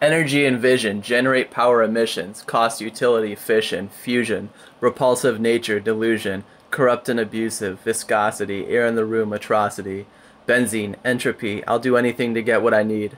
Energy and vision, generate power emissions, cost utility, fission, fusion, repulsive nature, delusion, corrupt and abusive, viscosity, air in the room, atrocity, benzene, entropy, I'll do anything to get what I need.